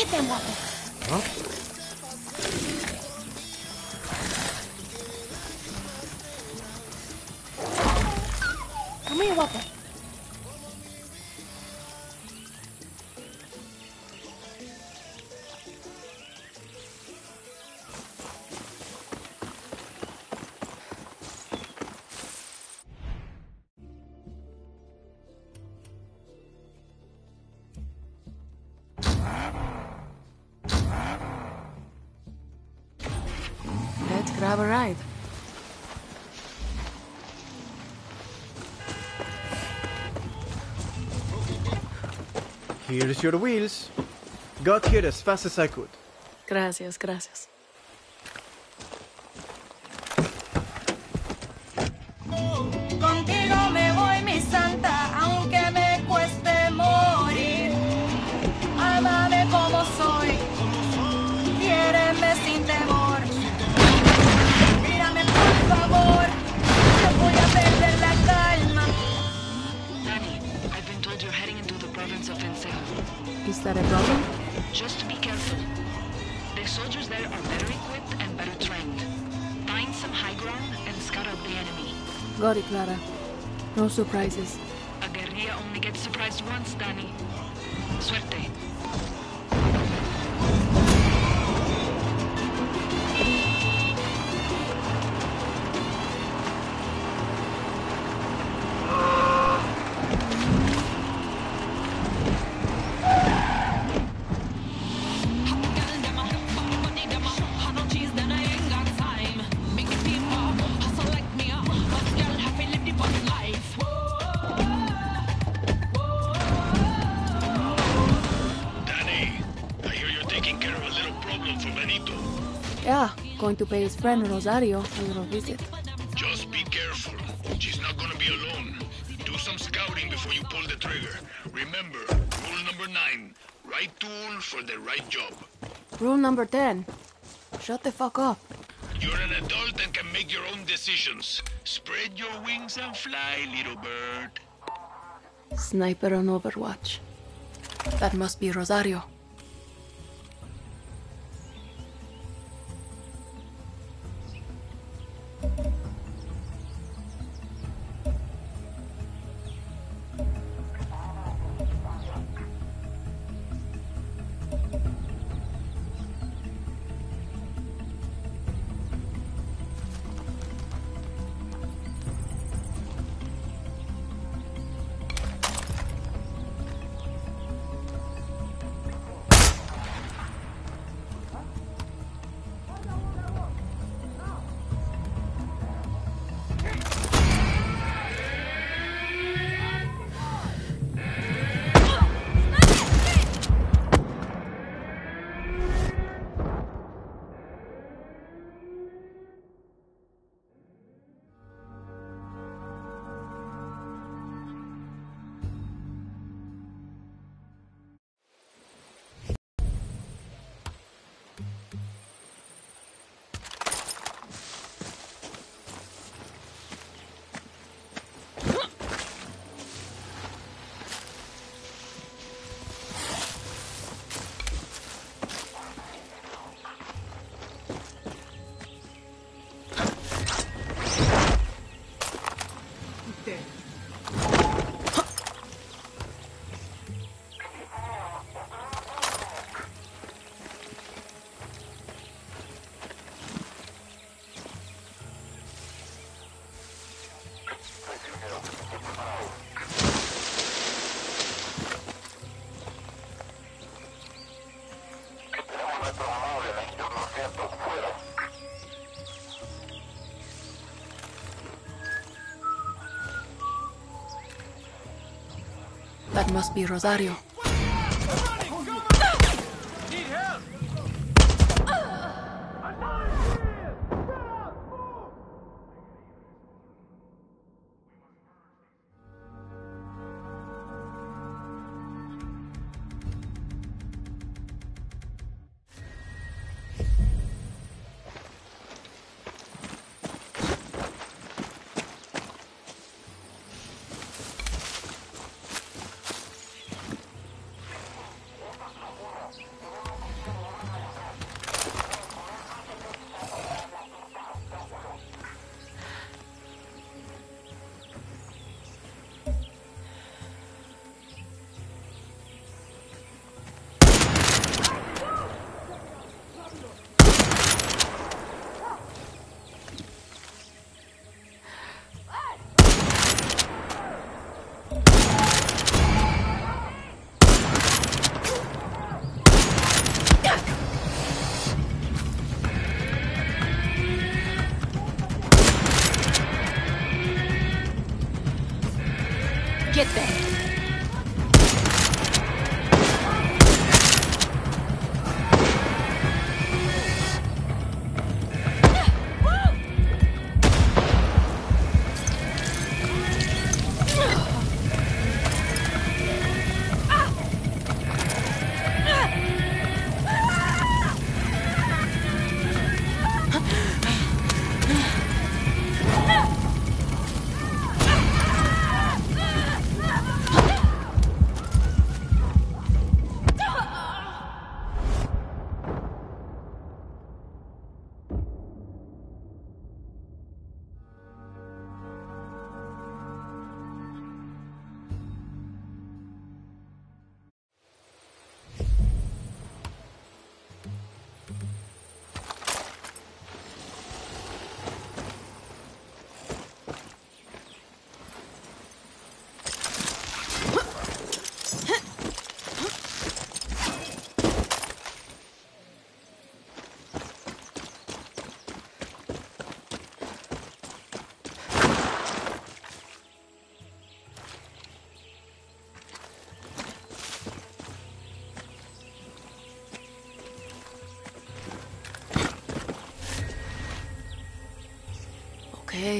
Get them, Whopper. Huh? Let's a ride. Here's your wheels. Got here as fast as I could. Gracias, gracias. Is that a problem? Just be careful. The soldiers there are better equipped and better trained. Find some high ground and scout out the enemy. Got it, Clara. No surprises. A guerrilla only gets surprised once, Danny. Suerte. Going to pay his friend Rosario a little visit. Just be careful. She's not gonna be alone. Do some scouting before you pull the trigger. Remember, rule number nine. Right tool for the right job. Rule number 10. Shut the fuck up. You're an adult and can make your own decisions. Spread your wings and fly, little bird. Sniper on Overwatch. That must be Rosario. That must be Rosario.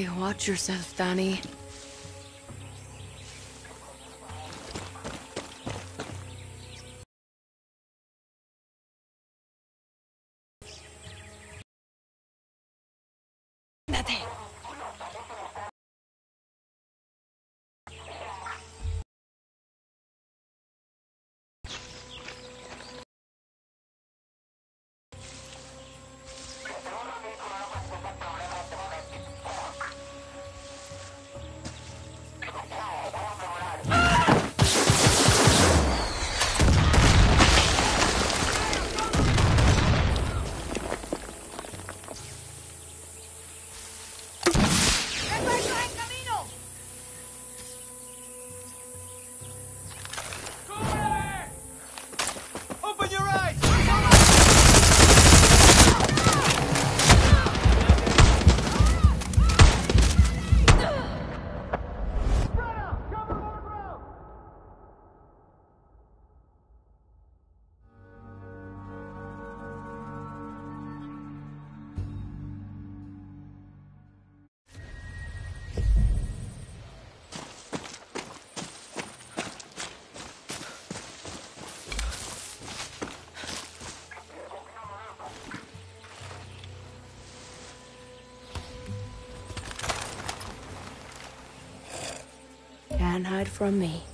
Watch yourself, Danny. From me.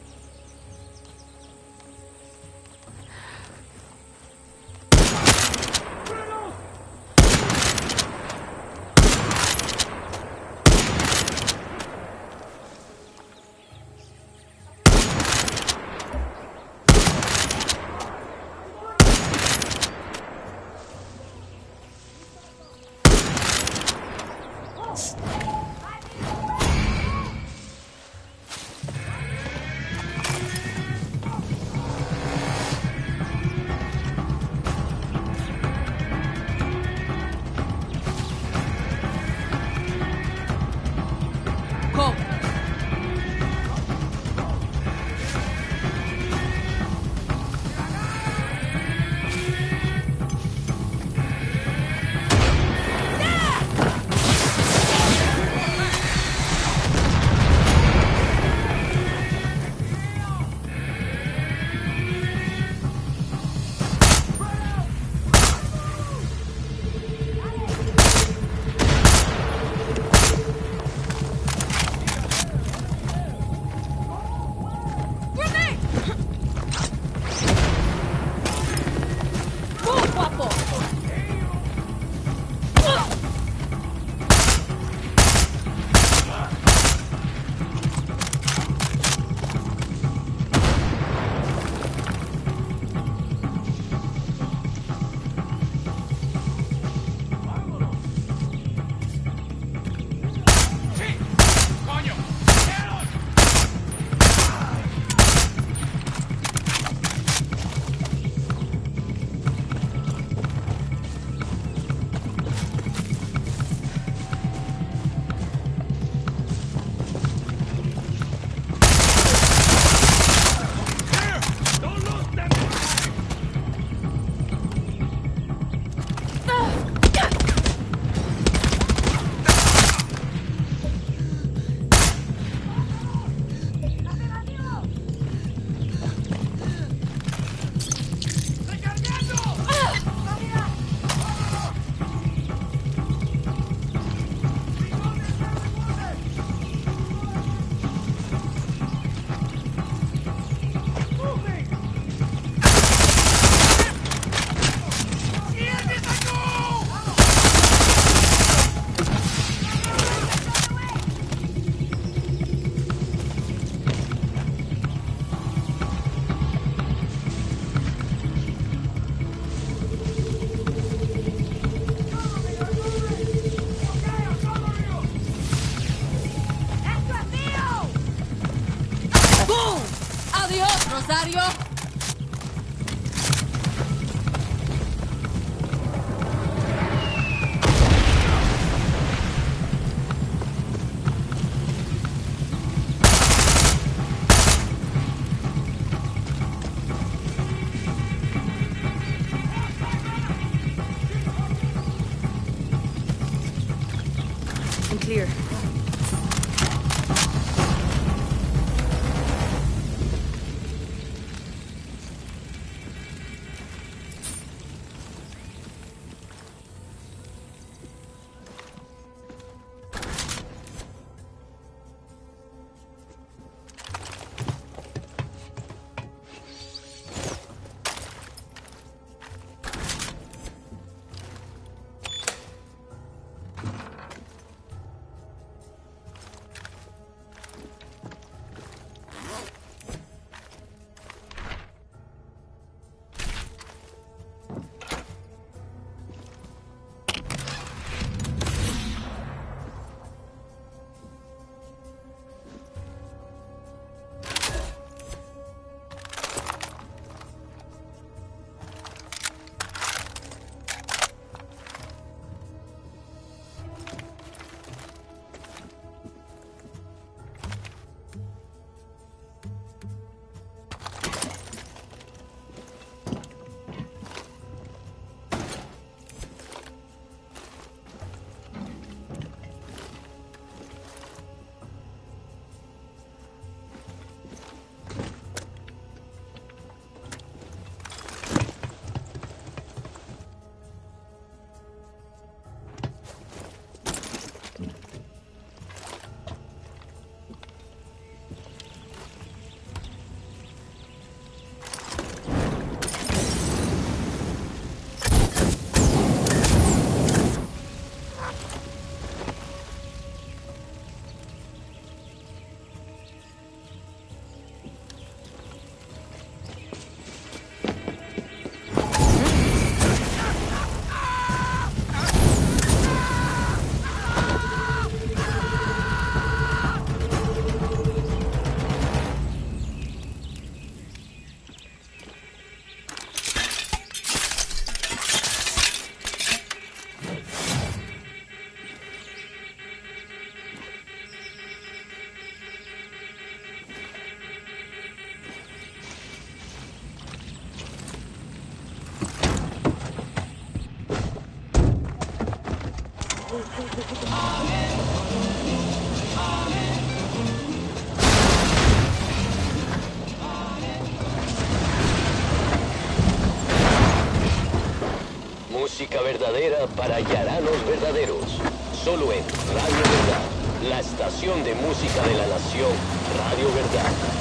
Música verdadera para yaranos verdaderos. Solo en Radio Verdad, la estación de música de la nación, Radio Verdad.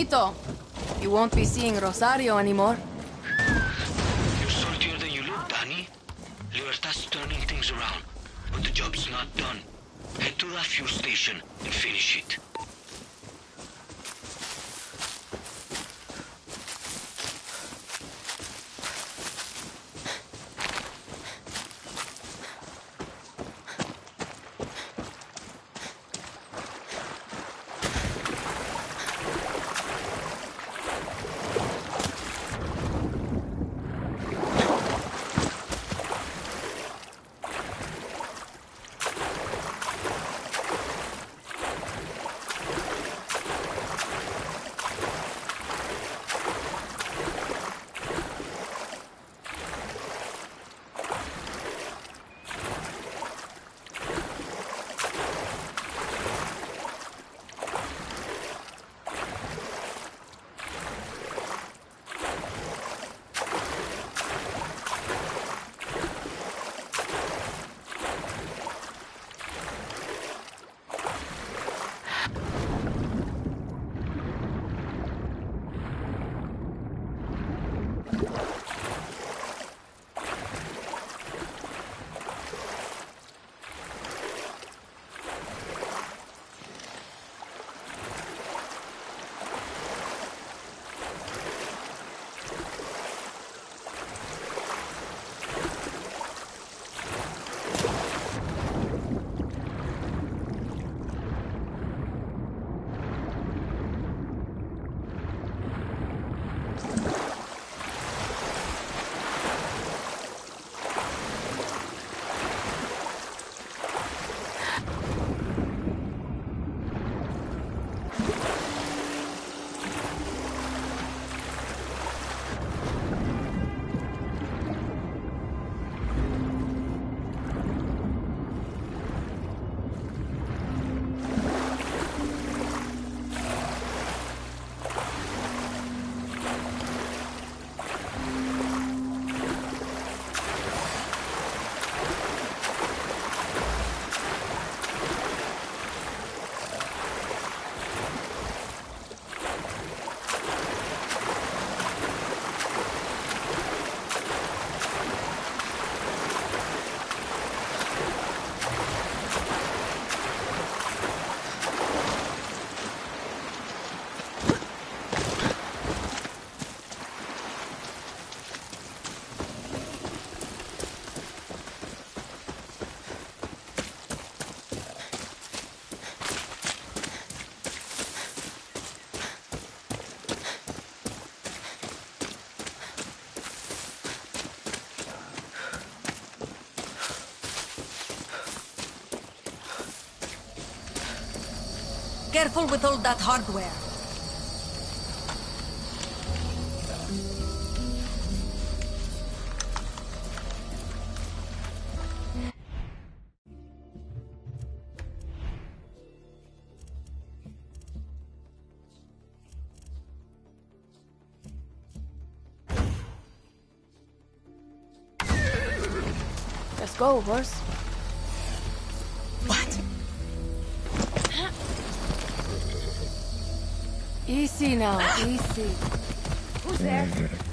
You won't be seeing Rosario anymore. You're saltier than you look, Danny. Libertad's turning things around, but the job's not done. Head to that fuel station and finish it. Careful with all that hardware. Let's go, horse. Easy now, easy. Who's there?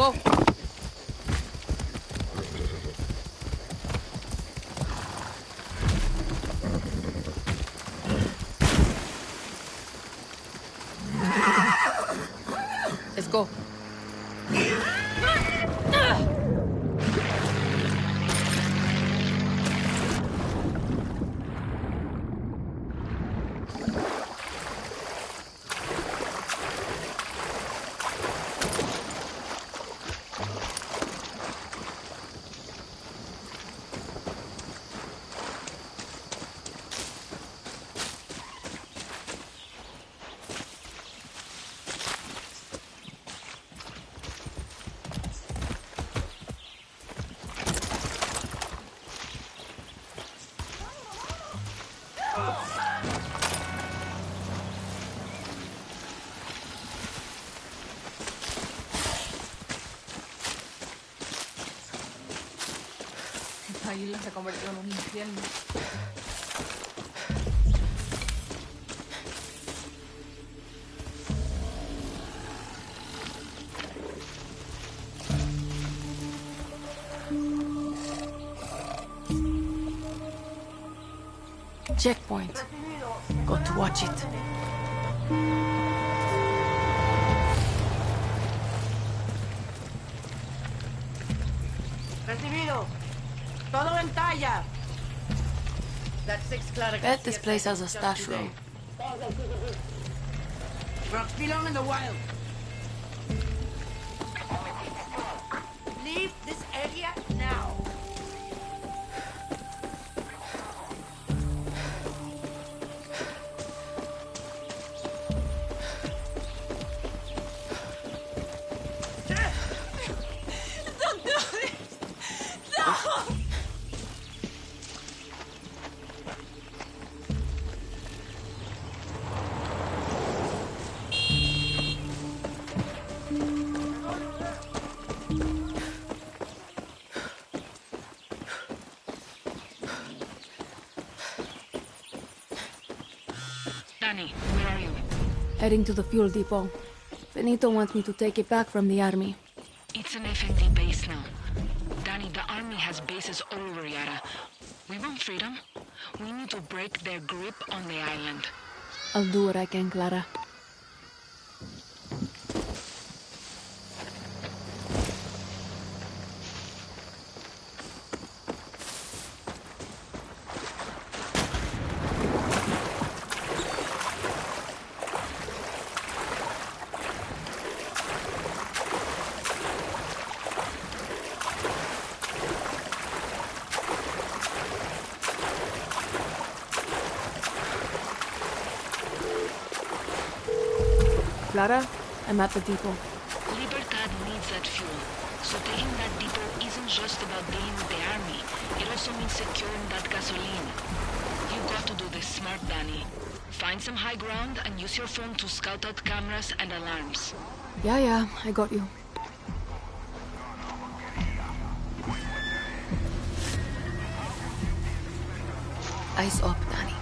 Go. Infierno. checkpoint. Got to watch it. Bet this place has a stash room. Rocks belong in the wild. Heading to the fuel depot. Benito wants me to take it back from the army. It's an FND base now. Danny, the army has bases all over Yara. We want freedom. We need to break their grip on the island. I'll do what I can, Clara. Clara, I'm at the depot. Libertad needs that fuel. So taking that depot isn't just about dealing with the army. It also means securing that gasoline. You've got to do this smart, Danny. Find some high ground and use your phone to scout out cameras and alarms. Yeah, yeah, I got you. Eyes up, Danny.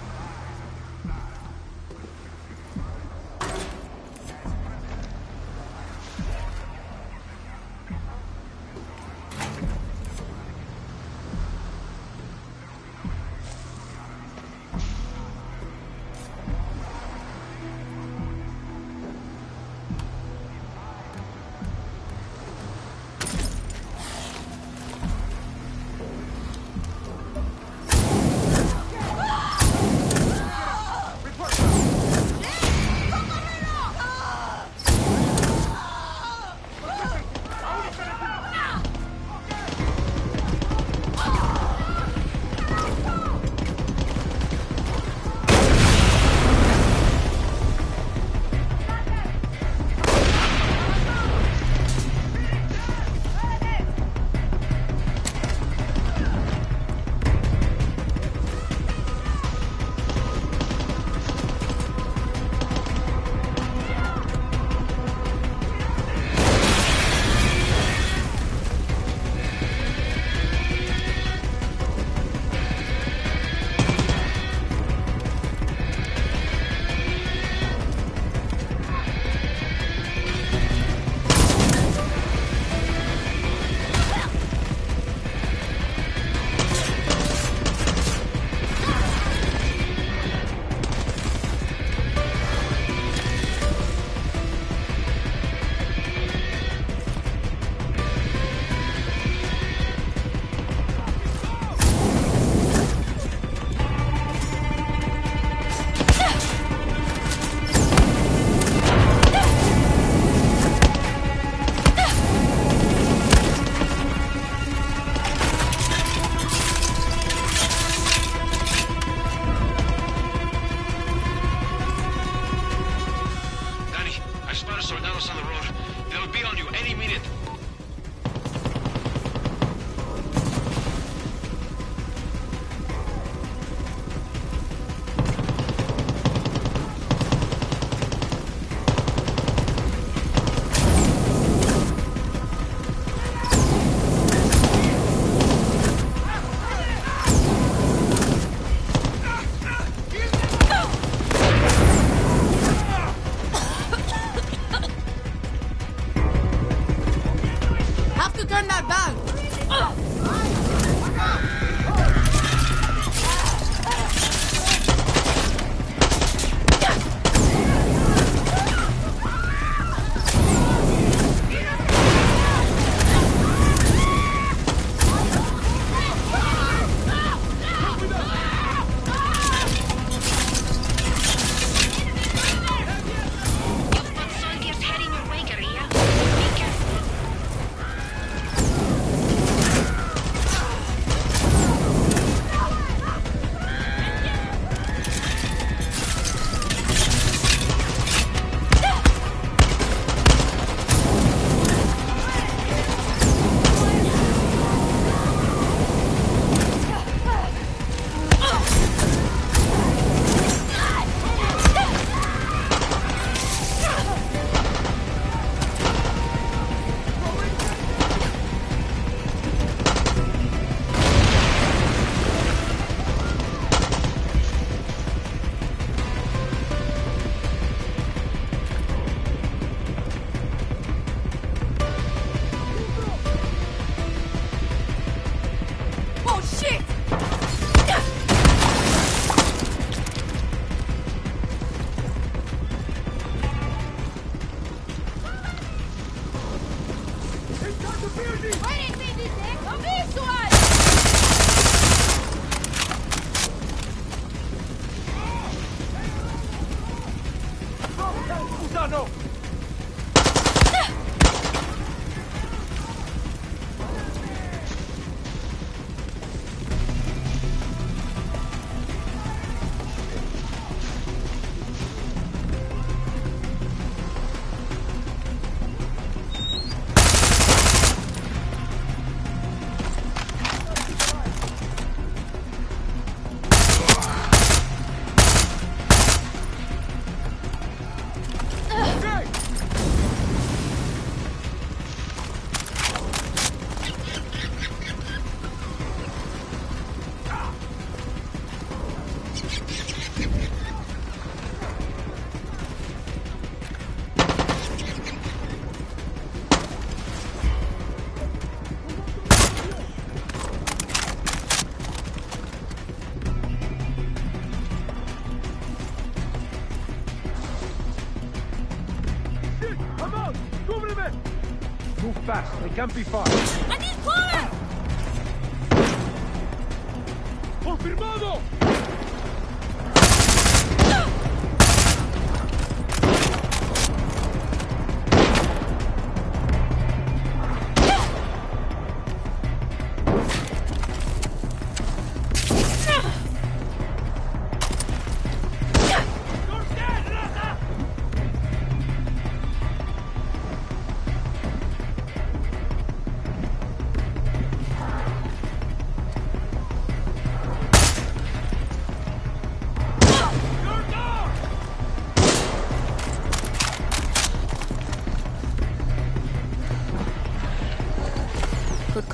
Can't be far.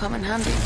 Come in handy.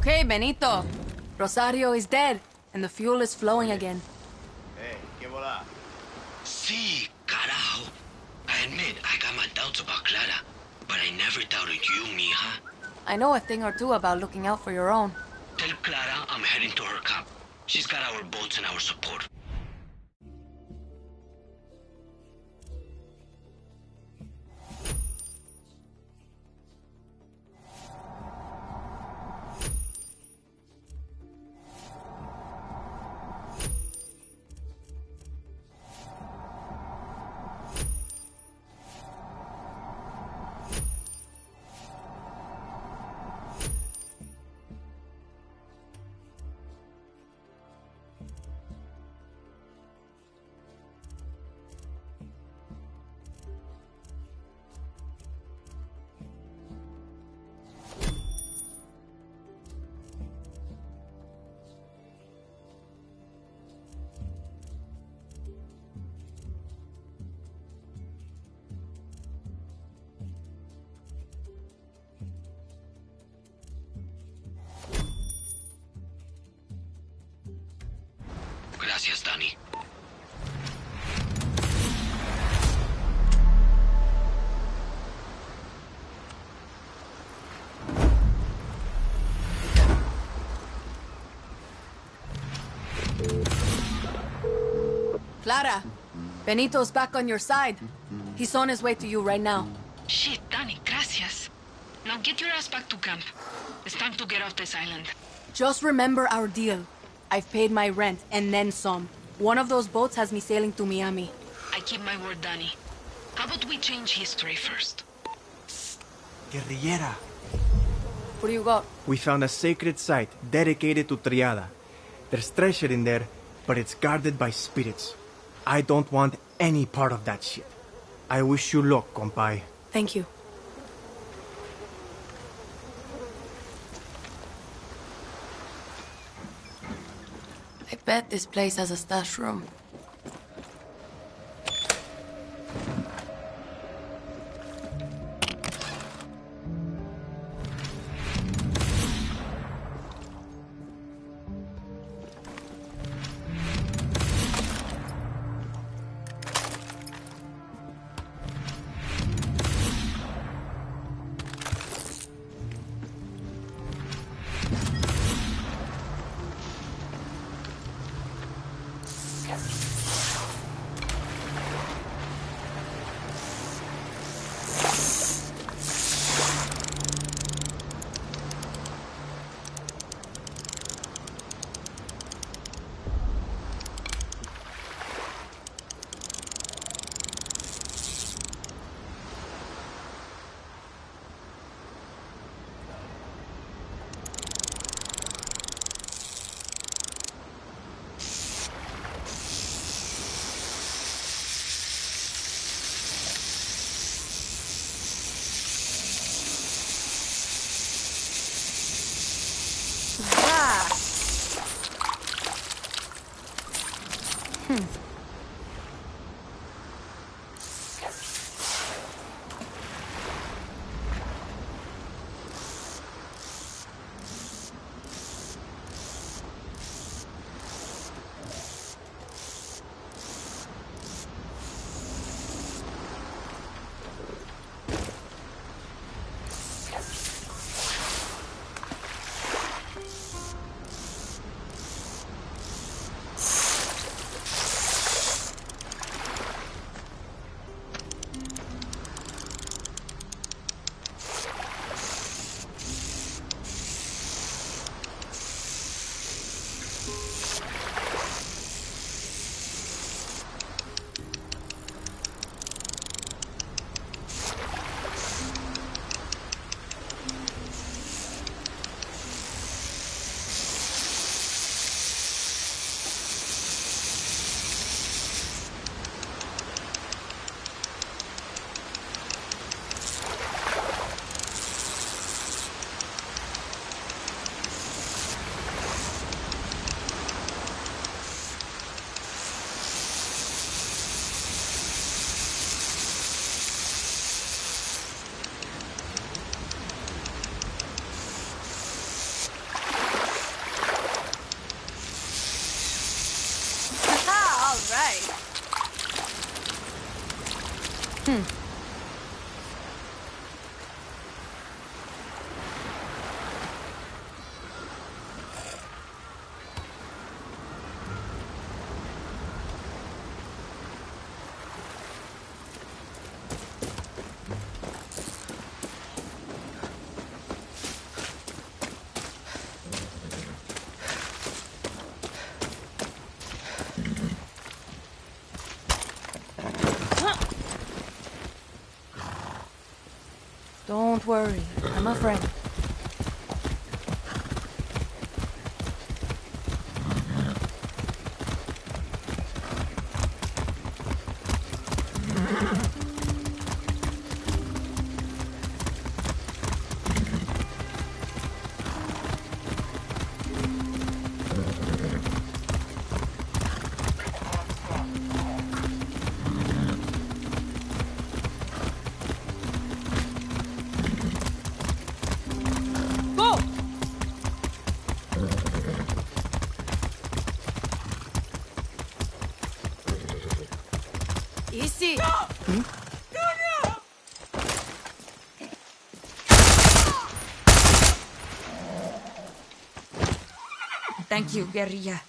Okay, Benito. Rosario is dead, and the fuel is flowing again. Hey, ¿qué volá? See, carajo. I admit I got my doubts about Clara, but I never doubted you, mija. I know a thing or two about looking out for your own. Tell Clara I'm heading to her camp. She's got our boats and our support. Clara, Benito's back on your side. He's on his way to you right now. Shit, Dani, gracias. Now get your ass back to camp. It's time to get off this island. Just remember our deal. I've paid my rent and then some. One of those boats has me sailing to Miami. I keep my word, Dani. How about we change history first? Guerrillera. What do you got? We found a sacred site dedicated to Triada. There's treasure in there, but it's guarded by spirits. I don't want any part of that shit. I wish you luck, compay. Thank you. I bet this place has a stash room. Don't worry, I'm a friend. Thank you, guerrilla.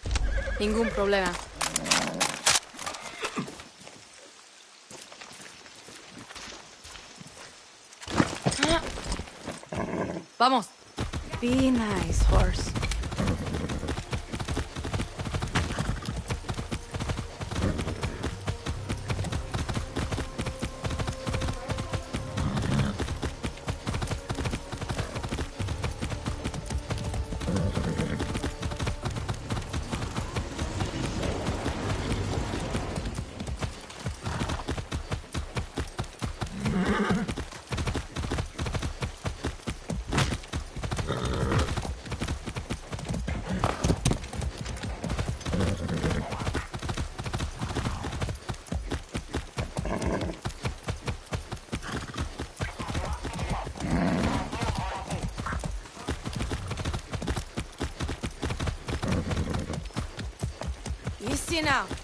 Ningún problema. Ah. Vamos. Be nice, horse. Easy now.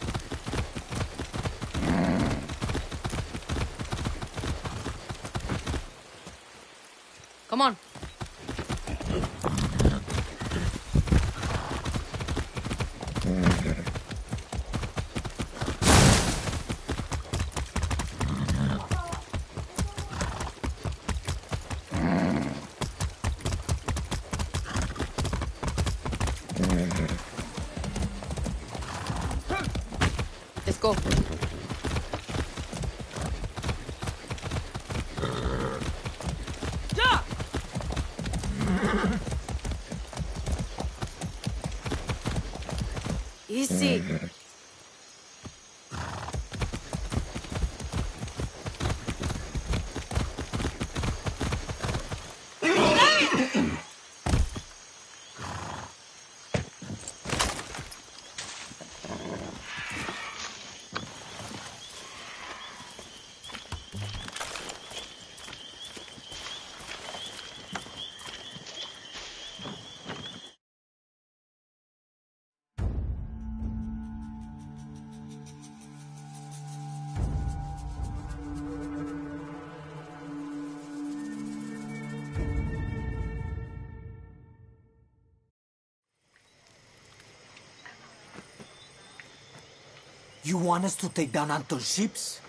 You want us to take down Anton's ships?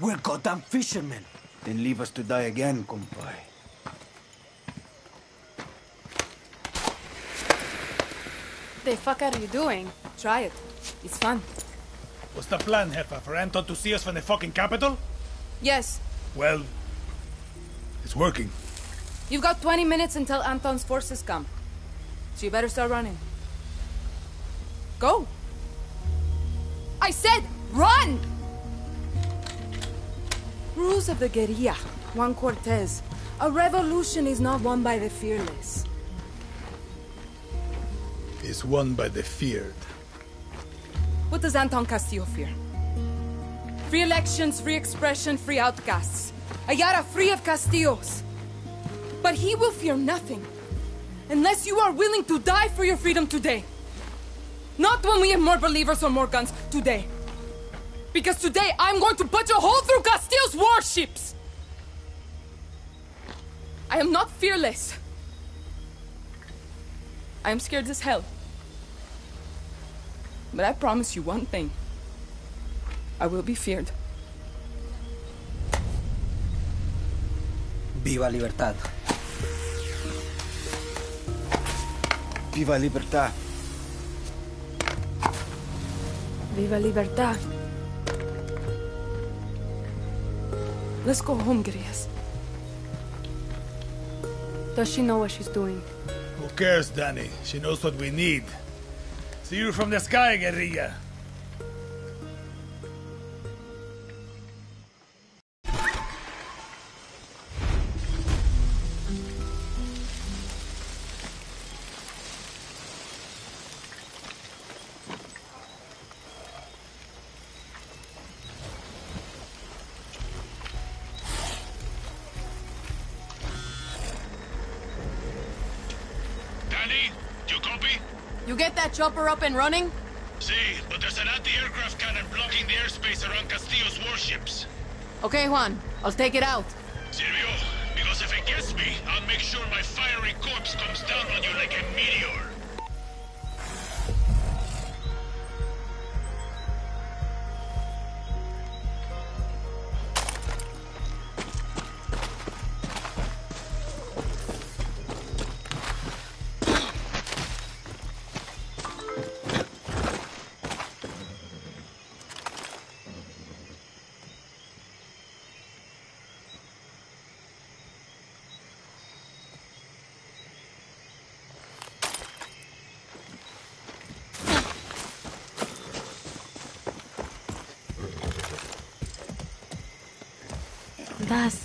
We're goddamn fishermen. Then leave us to die again, compay. What the fuck are you doing? Try it. It's fun. What's the plan, jefa? For Anton to see us from the fucking capital? Yes. Well, it's working. You've got 20 minutes until Anton's forces come. So you better start running. Go. I said run! Rules of the guerrilla. Juan Cortez. A revolution is not won by the fearless. It's won by the feared. What does Anton Castillo fear? Free elections, free expression, free outcasts. a Yara free of Castillos. But he will fear nothing. Unless you are willing to die for your freedom today. Not when we have more believers or more guns. Today. Because today I'm going to put a hole through Castillo's warships! I am not fearless. I am scared as hell. But I promise you one thing. I will be feared. Viva Libertad. Viva Libertad. Viva Libertad. Let's go home, Grias. Does she know what she's doing? Who cares, Dani? She knows what we need. See you from the sky, guerrilla. Chopper up and running? See, but there's an anti-aircraft cannon blocking the airspace around Castillo's warships. Okay, Juan. I'll take it out. Silvio, because if it gets me, I'll make sure my fiery corpse comes down on you like a meteor.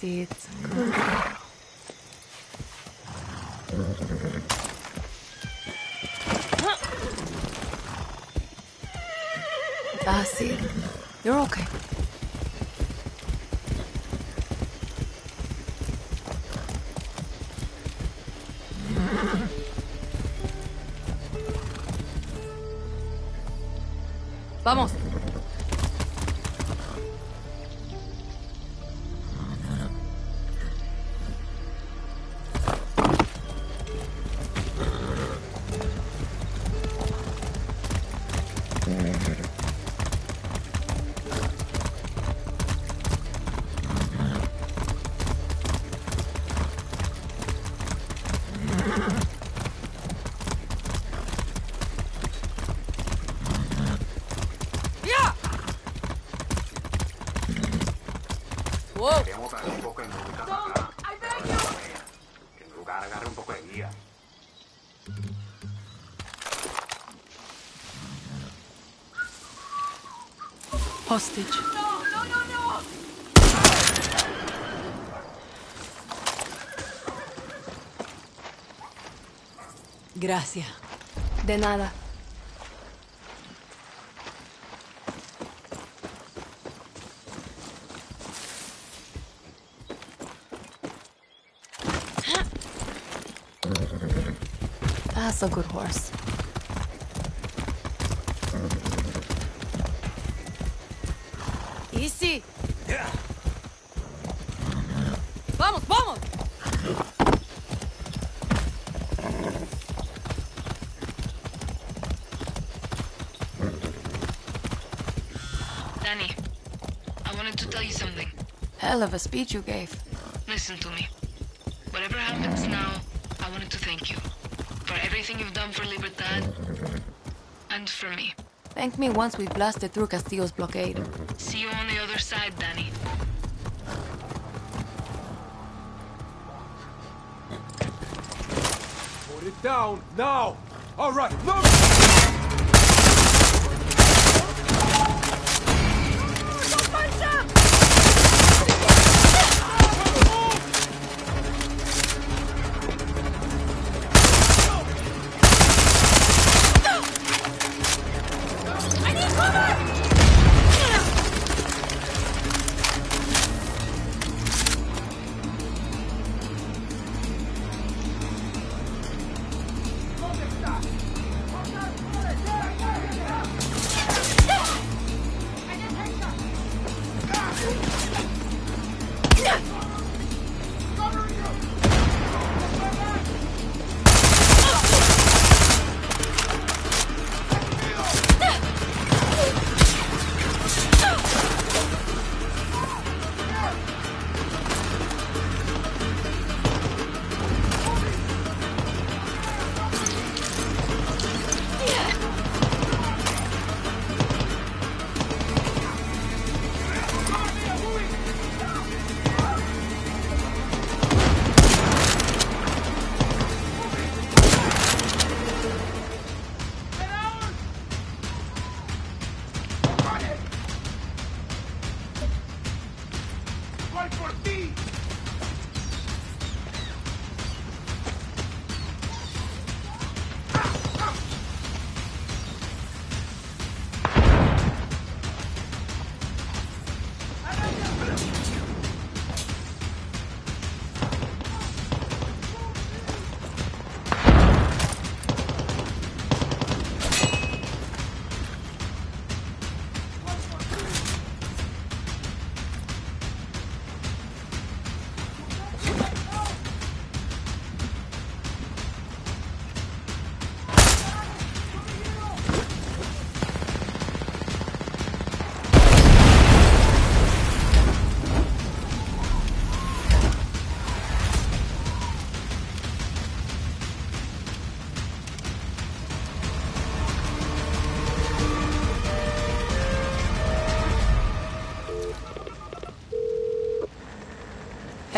That's Hostage. No, no, no, Gracias. De nada. Ah, That's a good horse. Easy. Vamos, vamos. Dani, I wanted to tell you something. Hell of a speech you gave. Listen to me. Whatever happens now, I wanted to thank you. For everything you've done for Libertad. And for me. Thank me once we've blasted through Castillo's blockade. See you on the other side, Dani. Put it down, now! All right, look!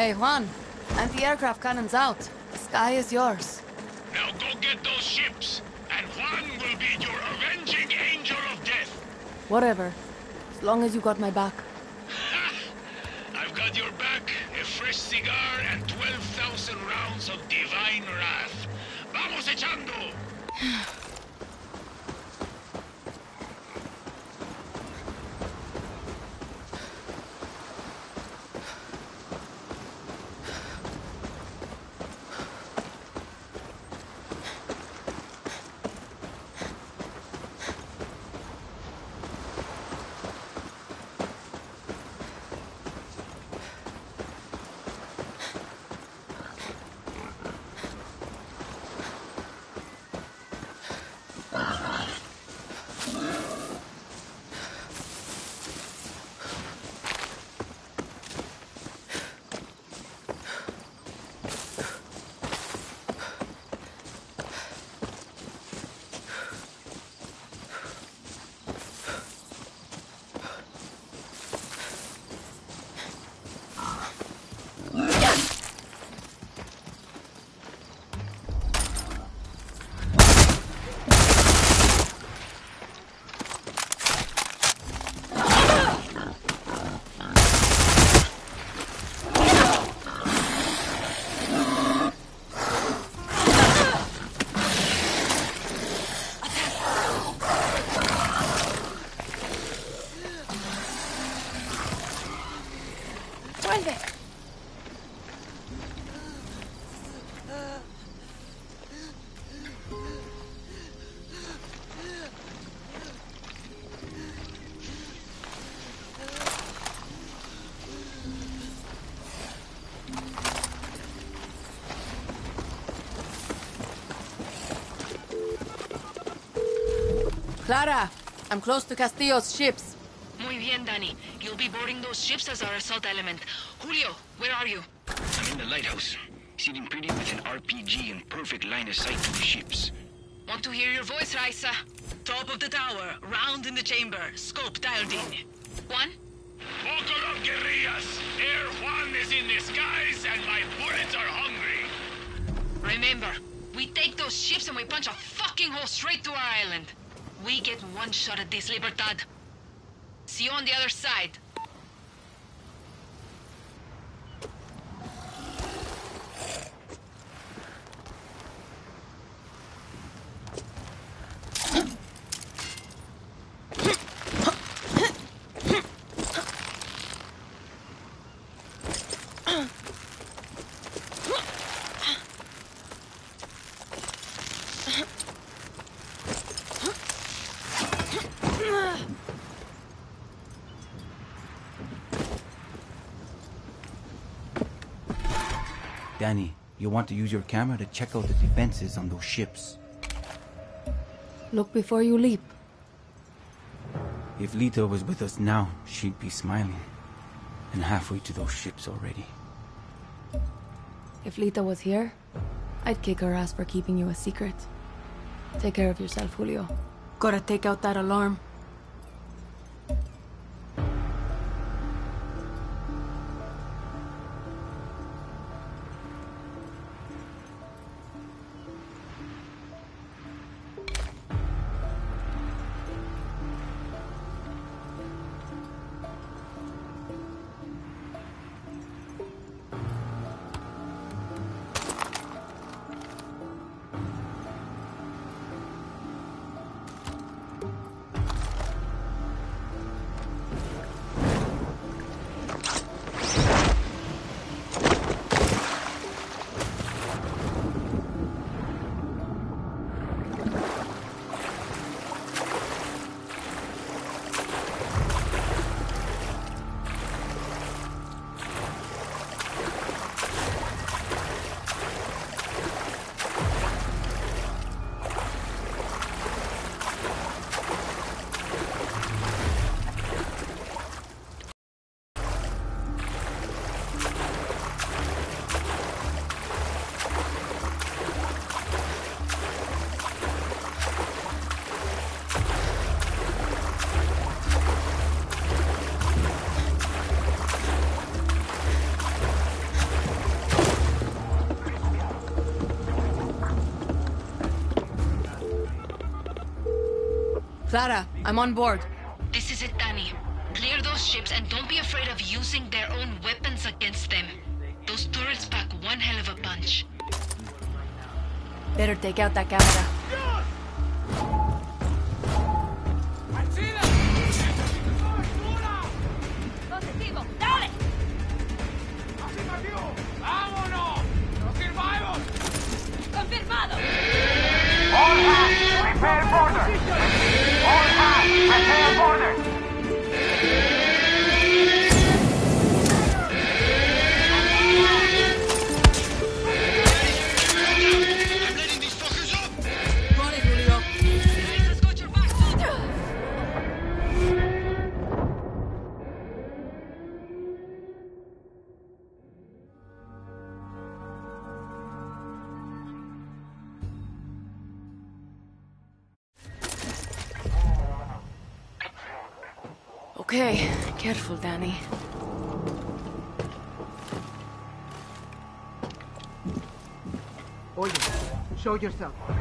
Hey, Juan. Anti-aircraft cannons out. The sky is yours. Now go get those ships, and Juan will be your avenging angel of death. Whatever. As long as you got my back. Clara, I'm close to Castillo's ships. Muy bien, Dani. You'll be boarding those ships as our assault element. Julio, where are you? I'm in the lighthouse, sitting pretty with an RPG in perfect line of sight to the ships. Want to hear your voice, Raisa? Top of the tower, round in the chamber, scope dialed in. Juan? Buckle up, guerrillas! Air Juan is in disguise and my bullets are hungry! Remember, we take those ships and we punch a fucking hole straight to our island. We get one shot at this, Libertad. See you on the other side. Dani, you want to use your camera to check out the defenses on those ships. Look before you leap. If Lita was with us now, she'd be smiling. And halfway to those ships already. If Lita was here, I'd kick her ass for keeping you a secret. Take care of yourself, Julio. Gotta take out that alarm. Clara, I'm on board. This is it, Dani. Clear those ships and don't be afraid of using their own weapons against them. Those turrets pack one hell of a punch. Better take out that camera. Positivo, dale. ¡Vámonos! ¡Confirmamos! Confirmado. All hands, repair border. All hands, yourself.